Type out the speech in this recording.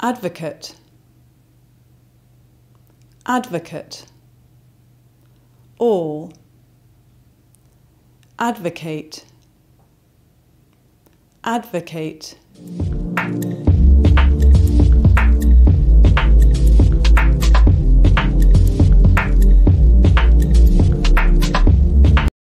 advocate, advocate, all, advocate, advocate.